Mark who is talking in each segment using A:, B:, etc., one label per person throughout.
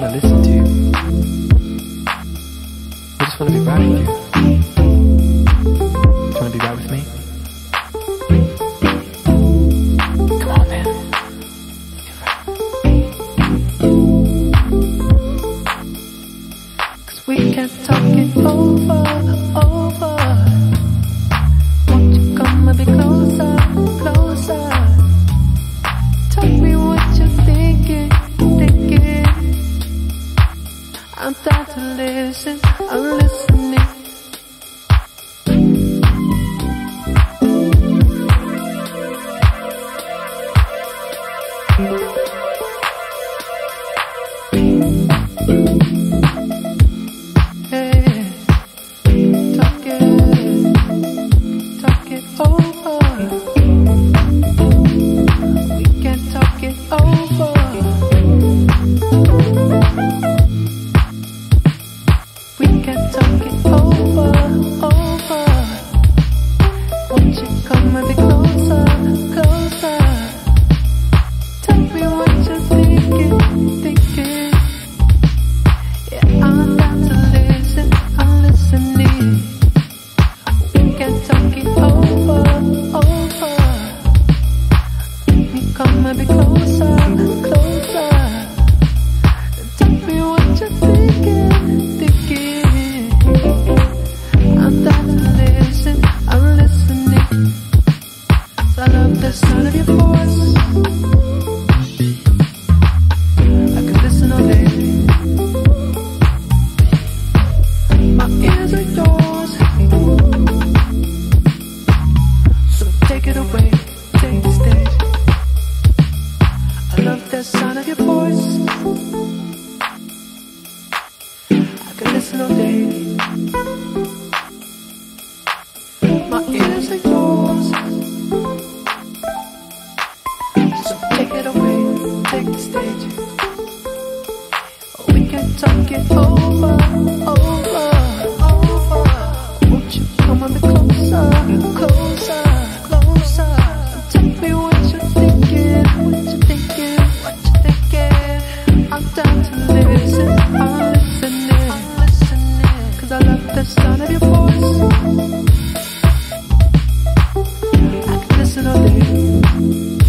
A: want to listen to you. I just want to be right here. I'm down to listen, I'm listening. Come a bit closer, closer. Tell me what you're thinking, thinking. I'm down to listen, I'm listening. I love the sound of your voice. I could listen all day. My ears are. Stage. We can talk it over, over, over. Won't you come on the closer, closer, closer? Tell me what you're thinking, what you're thinking, what you're thinking. I'm down to listen, I'm listening, I'm listening. Cause I love the sound of your voice. I can listen all day.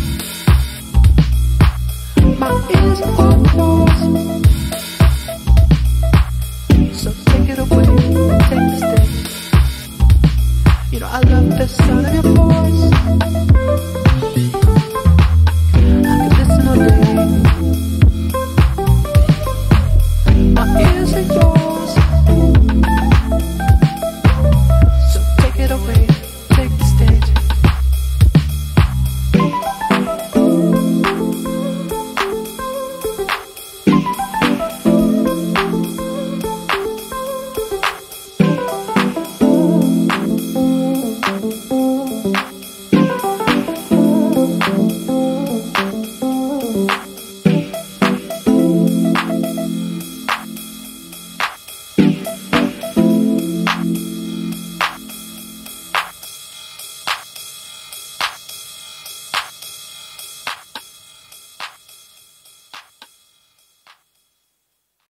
A: I love the sound of your voice.